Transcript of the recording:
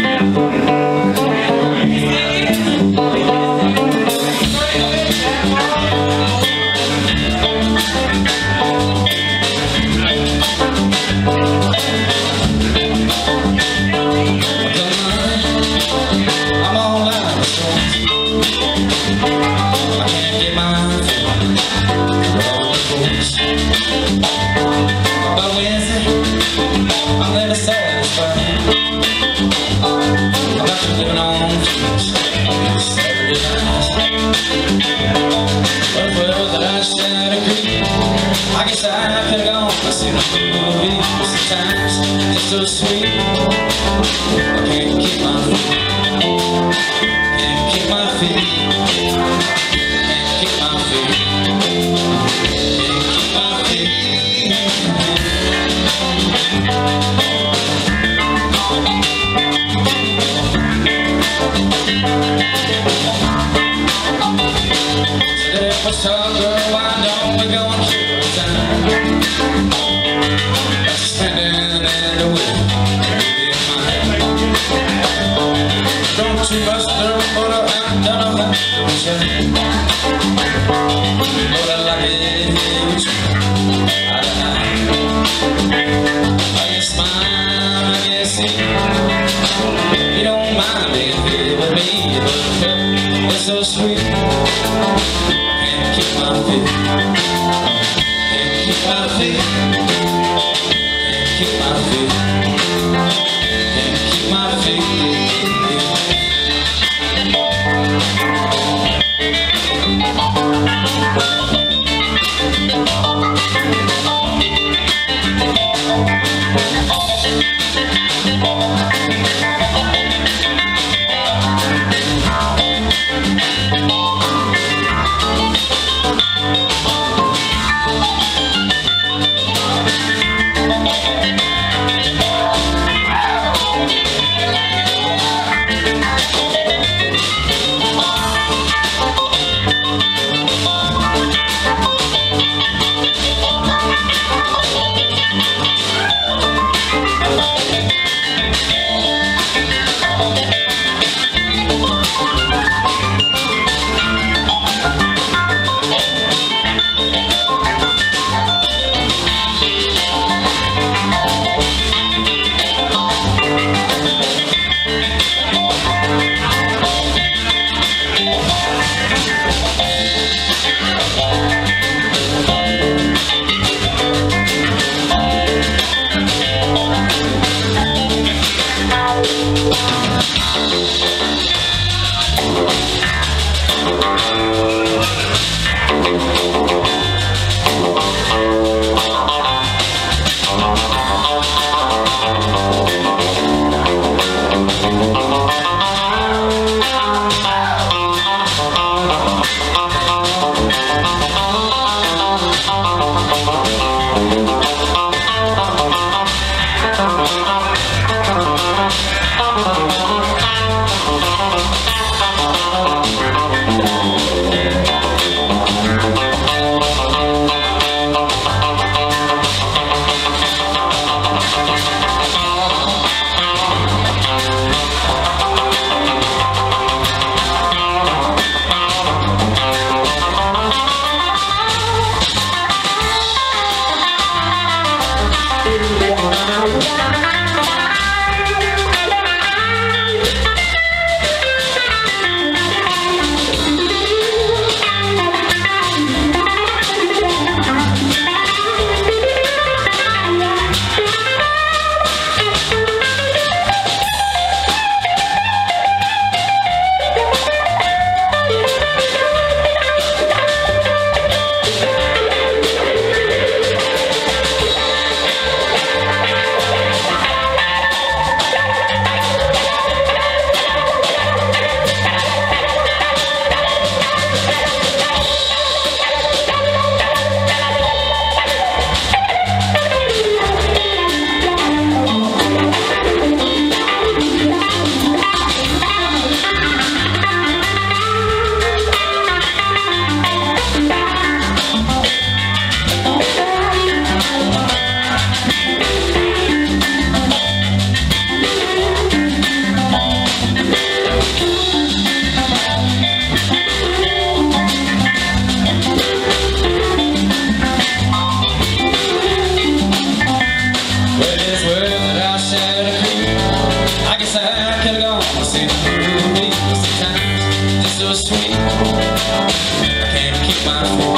I guess I could've gone I seen a movie sometimes It's so sweet I can't keep my feet Can't keep my feet What's up, girl? Why don't we so sweet keep my feet. Can't keep my feet. Thank you. could go on. I said, you need sometimes. It's so sweet. I can't keep my